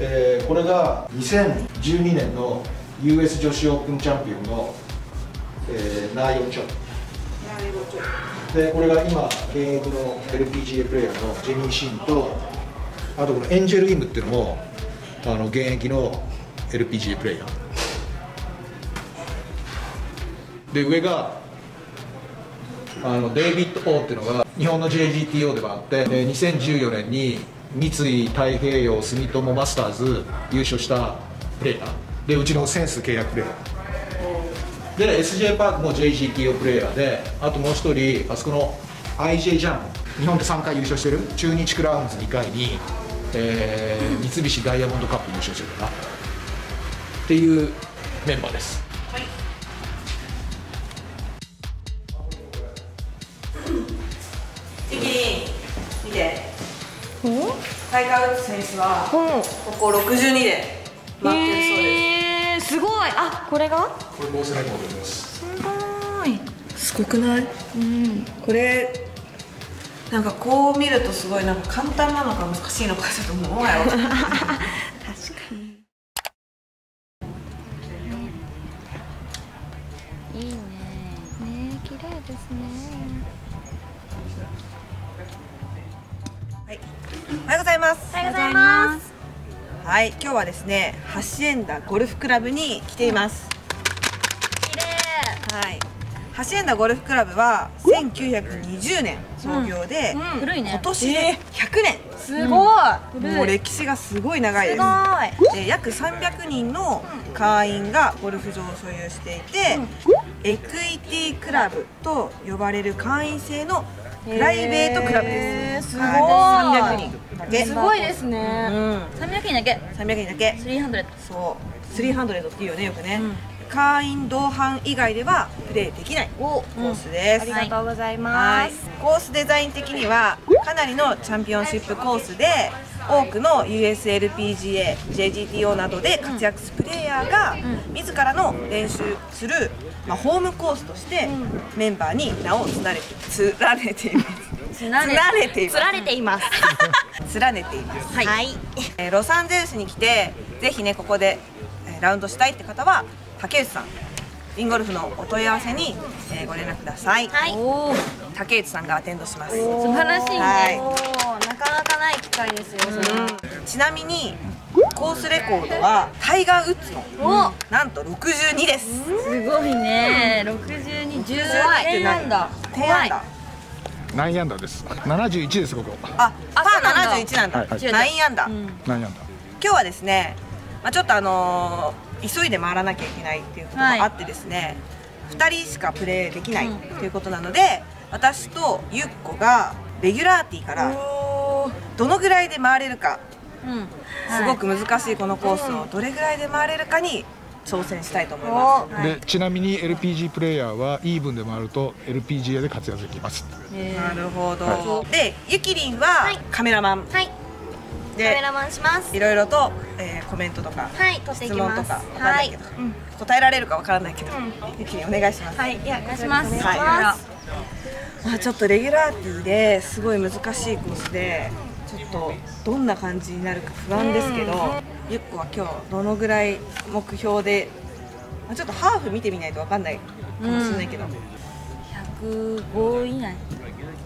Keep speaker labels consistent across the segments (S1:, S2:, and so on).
S1: えーこれが2012年の US 女子オープンチャンピオンの、えーナーヨンチョでこれが今現役の LPGA プレーヤーのジェニー・シンとあとこのエンジェル・イムっていうのもあの現役の LPGA プレーヤー。で上があのデイビッド・オーっていうのが日本の JGTO でもあって2014年に三井太平洋住友マスターズ優勝したプレーヤー。でうちのセンス契約プレーヤー。で SJ パークも JGTO プレーヤーであともう一人あそこの IJ ジャン日本で3回優勝してる？中日クラウンズ2回に、えー三菱ダイヤモンドカップ優勝してるかな。っていうメンバーです。
S2: タイガー・ウッズ選手はここ62で待ってるそうです。
S3: へーすごい。あこれが？
S1: これす
S3: すごい。
S2: すごくない？
S3: うん。
S2: これなんかこう見るとすごいなんか簡単なのか難しいのかちょっともうやろ
S3: 確かに
S2: はい今日はですねハシエンダゴルフクラブに来ています。
S3: 綺麗。
S2: はい。ハシエンダゴルフクラブは1920年創業で、
S3: うん。古いね。
S2: 今年で100年、
S3: すごい。
S2: もう歴史がすごい長いです。
S3: す
S2: で約300人の会員がゴルフ場を所有していて、エクイティクラブと呼ばれる会員制のプライベートクラブです。
S3: すごい。
S2: はい300人。だけ。
S3: すごいです
S2: う
S3: ね
S2: ん、
S3: 300人だけ。
S2: 300人だけ。
S3: 300
S2: そう、300っていうよねよくね。会員同伴以外ではプレーできないコースです。
S3: ありがとうござい
S2: はい。
S3: ます、
S2: コースデザイン的にはかなりのチャンピオンシップコースで多くの USLPGA、JGTO などで活躍するプレイヤーが自らの練習する、まあ、ホームコースとしてメンバーに名を連ねて連ねています。
S3: つら
S2: 連ねています。
S3: つられています。
S2: 連ねています。
S3: はい、
S2: えーロサンゼルスに来てぜひねここで、えーラウンドしたいって方は竹内さんインゴルフのお問い合わせに、えーご連絡ください、
S3: はい。
S2: 竹内さんがアテンドします、
S4: 晴らしいね、
S2: はい。
S4: なかなかない機会ですよそれは、
S2: ちなみにコースレコードはタイガー・ウッズの
S4: お。
S2: なんと62です。
S4: すごいね。62 10点なんだ
S2: 10アンダー。
S1: 9アンダーです。71ですここ。
S2: あパ
S4: そうなんだ。
S2: ー71なんだ、
S1: はいはい。
S2: 9アンダー、
S4: うん。
S1: 9アンダー。
S2: 今日はですね、まあ、ちょっとあのー急いで回らなきゃいけないっていうことがあってですね、2人しかプレーできないということなので、私とゆっこがレギュラーティーからどのぐらいで回れるか
S4: うん
S2: すごく難しいこのコースをどれぐらいで回れるかに挑戦したいと思います。
S1: でちなみに LPG プレイヤーはイーブンで回ると LPGA で活躍できます。
S4: え
S2: なるほど、
S1: は
S2: でゆきりんはカメラマン。
S3: はい。カメ
S2: で
S3: ラマンします。
S2: いろいろと、えーコメントとか
S3: はい
S2: 質問とかわかんないけど、うん答えられるかわからないけど、ゆきりんお願いします。
S3: はい。いやお願いし
S4: ます。
S2: はい。まあ、ちょっとレギュラーティーですごい難しいコースでちょっとどんな感じになるか不安ですけど、ゆっこは今日どのぐらい目標で、まあ、ちょっとハーフ見てみないとわかんないかもしれないけど、
S4: 105以内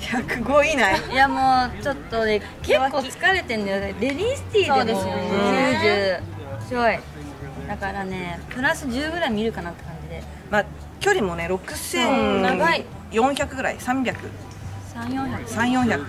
S2: 105以内
S4: いやもうちょっとね結構疲れてんだよね。レディースティーでも
S3: そうですよね。
S4: 90ちょい。だからねプラス10ぐらい見るかなって感じで。
S2: まあ距離もね
S4: そう長い。
S2: 6400ぐらい300
S4: 3400
S2: 3400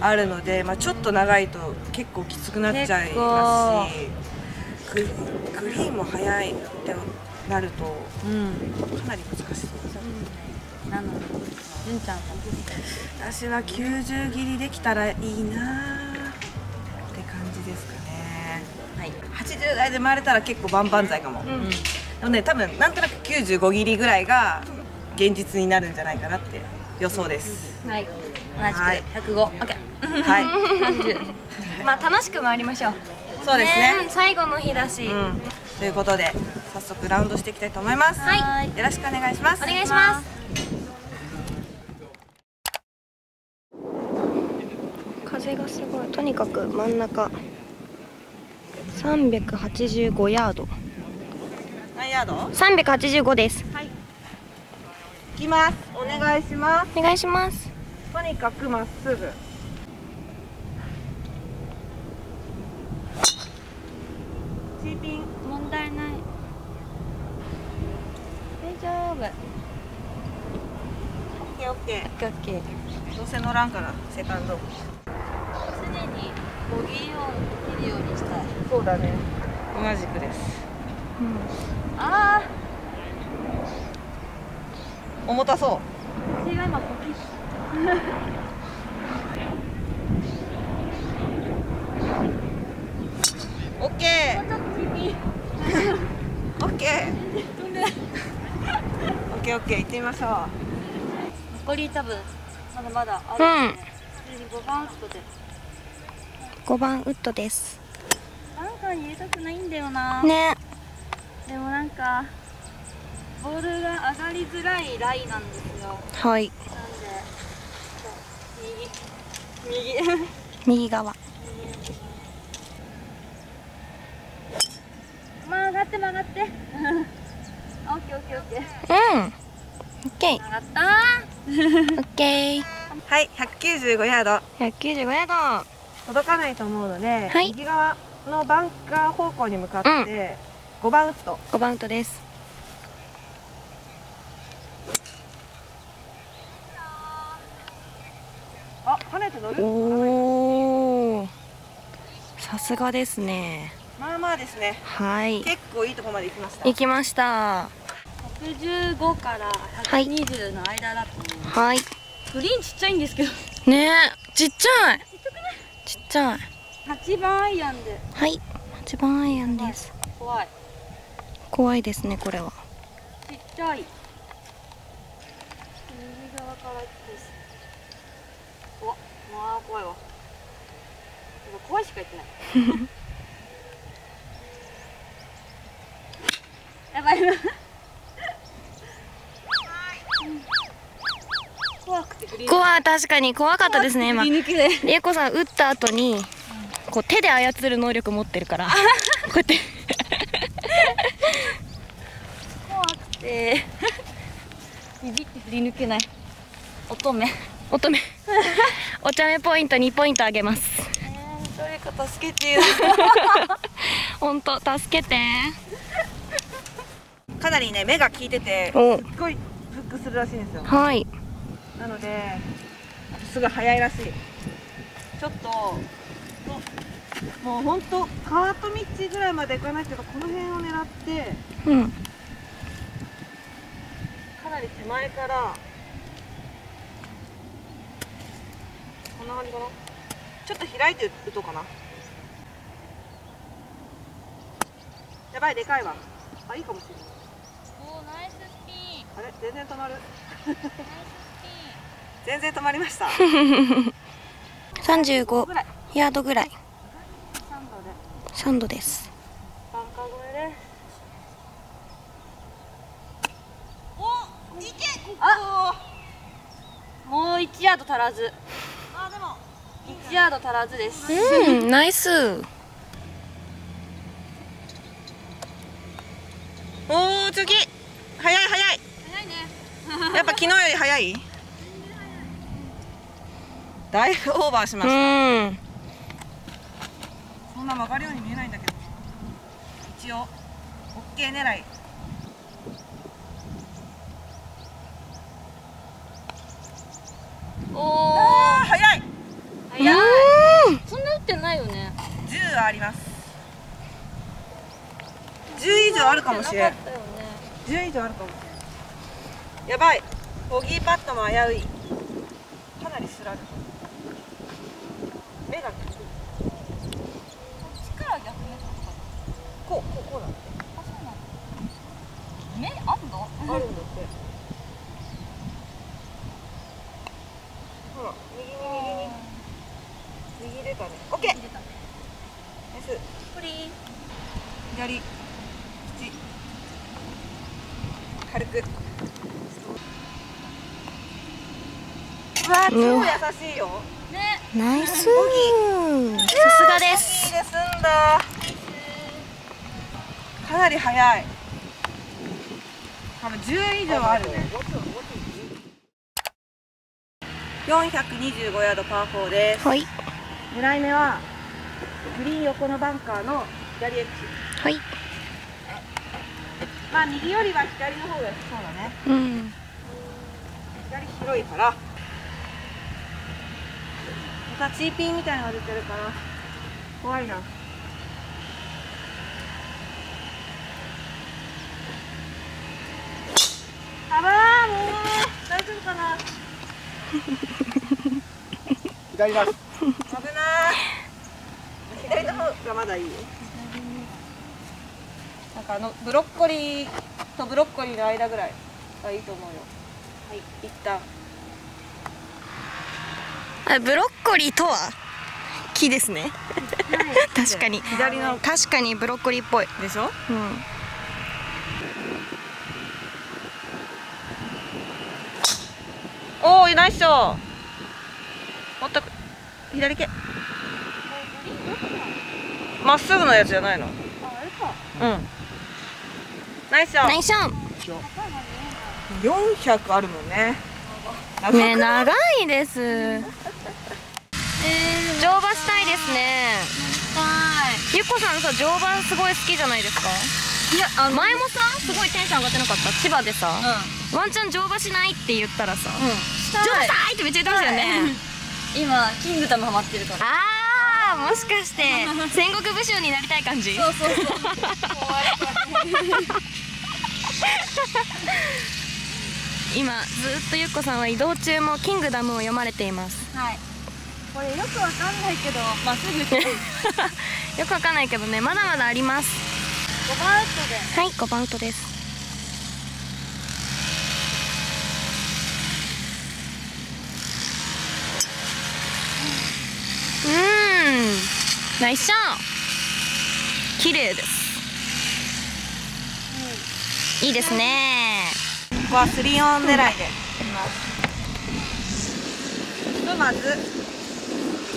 S2: あるので、まあ、ちょっと長いと結構きつくなっちゃいますしググリーンも速いってなると
S4: うん。
S2: かなり難しそう
S4: なので純ちゃん。も
S2: 私は90切りできたらいいなって感じですかね。
S4: はい
S2: 80代で回れたら結構万々歳かも、
S4: うん。
S2: でもね多分なんとなく95切りぐらいが現実になるんじゃないかなって予想です。
S4: はい。同
S2: はい。
S4: じく105オッケー
S2: はい。
S3: まあ楽しく回りましょう。
S2: そうですね。
S3: 最後の日だし、
S2: うん、ということで早速ラウンドしていきたいと思います、
S4: はい。
S2: よろしくお願いします。
S3: お願いします。風がすごい。とにかく真ん中。385ヤード。
S2: 何ヤード
S3: ？385です
S2: はい行きます。お願いします。
S3: お願いします。
S2: とにかくまっすぐ。チーピン
S4: 問題ない。大丈夫。
S2: オッケーオッケ
S4: オッケーオッケー。
S2: ーどうせ乗らんからセカンド。
S4: 常にボギーをできるようにしたい。
S2: そうだね。同じくです。
S4: あ
S2: 重たそう。オッケー。オッケー。オッケーオッケー。行ってみましょう。
S4: 残り多分まだまだある。ん。で、普通に5番ウッドで
S3: 5番ウッドです。
S4: バンカーに入れたくないんだよな、
S3: ね。
S4: でもなんかボールが上がりづらいライなんですよ。
S3: はい。
S4: 右右。
S3: 右 側。
S4: 曲がって曲がって。オッケーオッケーオッケー。
S3: うん。オッケー
S4: 曲がった。
S3: オッケー
S2: はい195ヤード。
S3: 195ヤー
S2: 届かないと思うので、
S3: はい。
S2: 右側のバンカー方向に向かって、5番ウッド。
S3: ド5番ウッドです
S2: あ跳ねて乗る
S3: おおさすがですね。
S2: まあまあですね。
S3: はい。
S2: 結構いいとこまで行きました。
S3: 行きました。
S4: 115から
S3: はい。
S4: 120の間だと思う、
S3: はい。
S4: グリーンちっちゃいんですけど。
S3: ねえちっちゃい。ちっちゃい
S4: ？8番アイアンで。
S3: はい。8番アイアンです。
S4: 怖い。
S3: 怖いですねこれは。
S4: ちっちゃい。右側からですうわまあ怖いわ今怖いしか言ってないやばい怖くて
S3: 怖い確かに怖かったですね今。
S4: 振り
S3: えこさん打った後にこう手で操る能力持ってるから。こうやって。
S4: 怖くて。ビビって振り抜けない。乙女。
S3: 乙女。お茶目ポイント2ポイントあげます
S2: 助けてよ。
S3: 本当助けて。
S2: かなりね目が効いてて
S3: お。
S2: すっごいフックするらしいんですよ。
S3: はい。
S2: なのですごい速いらしい。ちょっともうもうほんとカート道ぐらいまで行かないけどこの辺を狙って
S3: うん。
S2: かなり手前からこんな感じかな？ちょっと開いて打とうかなやばいでかいわ。あいいかもしれない。
S4: おナイススピン。
S2: あれ全然止まる。全然止まりました。
S3: 35
S2: ぐらい
S3: ヤードぐらい。
S2: 3度で。
S3: 3度です。
S2: バンカー越えで。すおいけあ
S4: もう1ヤード足らず。
S2: あでも。
S4: 1ヤード足らずです。
S3: うんナイス
S2: おお次。早い早い。
S4: 早いね。
S2: やっぱ昨日より早い？だいぶオーバーしま
S3: う
S2: した。
S3: ん。
S2: そんな曲がるように見えないんだけど。一応 OK 狙い。
S4: おお
S2: あー早い。
S4: 早い。
S3: うん。
S4: そんな打ってないよね。
S2: 10はあります。10以上あるかもしれん10以上あるかもしれんやばい。ボギーパットも危うい。かなりスラグ目が
S4: こっちから逆目ってことか
S2: こうこうこうだって。
S4: あそうなんだ。目あんの？
S2: あるんだって。ほら右に右。に右出たね。オッケー。ナイス。
S4: プリン。
S2: 左軽く。うわ超優しいよ。
S4: ね。
S3: ナイス。さすがです。
S2: いいで済んだ。かなり速い。多分10以上あるね。425ヤードパー4です。
S3: はい。
S2: 狙い目はグリーン横のバンカーの左エッジ。
S3: はい
S2: まあ右よりは左の方がそうだね。
S3: うん。
S2: 左広いから。またチーピンみたいなのが出てるから。怖いな。あばーもう。大丈夫かな？
S1: 左ます
S2: 危ない左の方がまだいいよなんかあのブロッコリーとブロッコリーの間ぐらいがいいと思うよ。はい。一旦。
S3: あブロッコリーとは木ですね。確かに。
S2: 左の。
S3: 確かにブロッコリーっぽい。
S2: でしょ？
S3: うん。
S2: おおナイスショットもっと左行け。まっすぐのやつじゃないの？
S4: ああれか。
S2: うんナイスショッ
S3: ナイスション
S2: ト400あるもんね。
S3: ね長い？です。乗馬したいですね。ゆっこさんさ乗馬すごい好きじゃないですか？いやあ前もさすごいテンション上がってなかった？千葉でさ、ワンチャン乗馬しないって言ったらさ、乗馬したいってめっちゃ言ってましたよね。
S4: 今キングダムハマってるから。
S3: あーもしかして。戦国武将になりたい感じ？
S4: そうそうそう
S3: 今ずっとゆっこさんは移動中もキングダムを読まれています。
S4: はい。これよくわかんないけどまっすぐ
S3: よくわかんないけどねまだまだあります。
S4: 5番アウトで。
S3: はい5番アウトです。うーん。ナイスション綺麗ですいいですね。
S2: ここはスリーオン狙いでいきます。ひとまず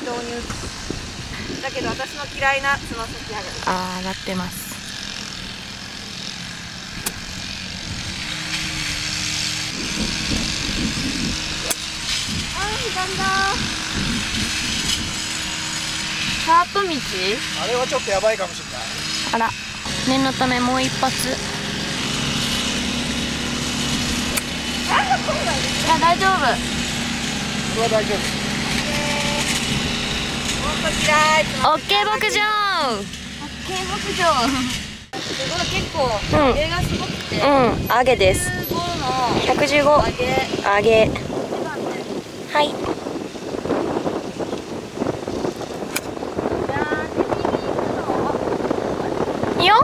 S2: 導入だけど私の嫌いなつま先上がり
S3: あー上がってます。
S4: あー左だカー。ト道
S1: あれはちょっとやばいかもしれない。
S3: あら念のためもう一発
S4: いや大丈夫。
S1: これは大丈夫。
S3: オッケー牧場。
S4: 軽牧場。すごい結構
S3: うん。
S4: 上がすごくて
S3: うん。揚げです。
S4: 15の
S3: 115
S4: 上げ
S3: 揚げ
S4: 1番で
S3: はい
S4: いやー手に行くの
S3: いいよ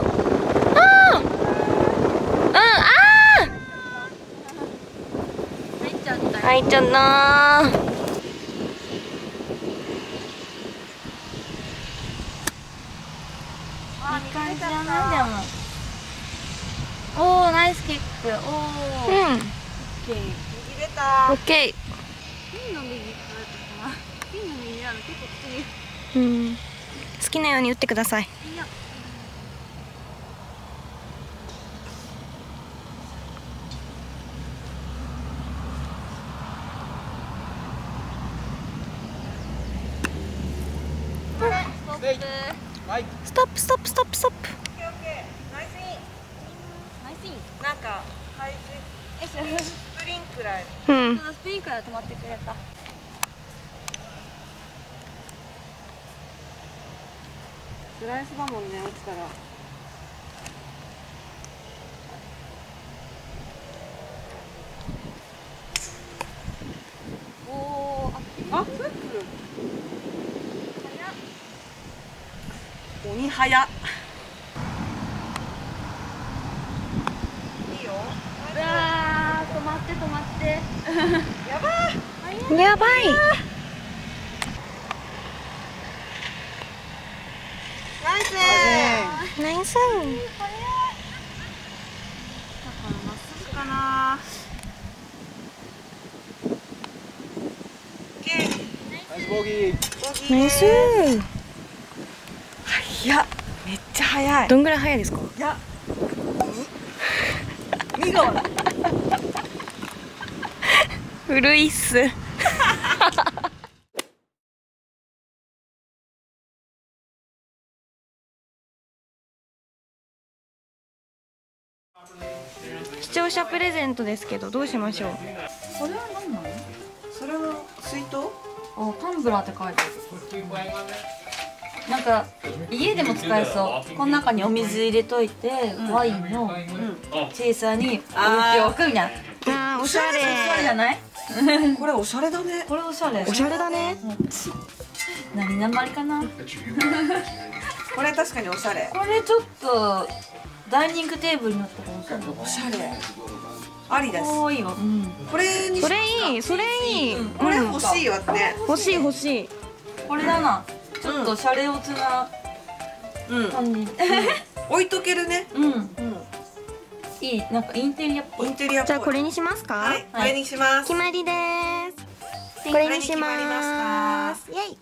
S3: あーうんあ
S4: 入っちゃったよ
S3: ー入っちゃ
S4: なおーナイスキック。おー。
S3: うん。
S4: オッケー。
S2: 右出た。
S3: オッケ
S4: ピンの右からとかな。ピンの右なの結構きつい
S3: ーうん。好きなように打ってください。
S4: いやストップ
S1: はい。
S3: ストップストップストップストップ
S2: オッケーオッケーナイスイン
S4: ナイスイン
S2: なん。か排水スプリンクラー
S3: うん
S4: スピンから止まってくれた。
S2: スライスだもんね落ちたら
S4: おーあ
S2: あフック鬼早いいよ。
S4: うわー止まって止まって。
S2: やばい。
S3: やばい。
S2: ナイス。
S3: ナイス。
S2: だからまっすぐかな。オッケー。
S1: ナイスボギー。
S2: ボギー
S3: ナイス
S2: いやめっちゃ早い。
S3: どんぐらい早いですか？
S2: いや。見顔
S3: 古いっす。視聴者プレゼントですけどどうしましょう？
S4: これは何なの？
S2: それは水筒？
S4: あタンブラーって書いてあるなんか家でも使えそう。この中にお水入れといて、ワインのチェイサーに置いておくみたいな。
S3: おしゃ
S4: おしゃれじ
S3: れ
S4: ゃない？
S2: これおしゃれだね。
S4: これおしゃれ。
S3: おしゃれだね。
S4: 何生まれかな？
S2: これ確かにおしゃれ。
S4: これちょっとダイニングテーブルになったかもしれない。
S2: おしゃれ。ありです。
S4: いいわ、うん、
S2: これにし
S3: それいい。それいい、
S2: これ欲しいわって。
S3: 欲しい。欲しい。
S4: これだなちょっとシャレオツな
S2: うん。
S4: 感じ。
S2: 置いとけるね。
S4: うん、
S2: うん。
S4: いい。なんかインテリアっぽい。
S2: インテリアっぽい。
S3: じゃあこれにしますか、
S2: はい。これにします。
S3: 決まりです。こ
S2: これ
S3: れにします。イエイ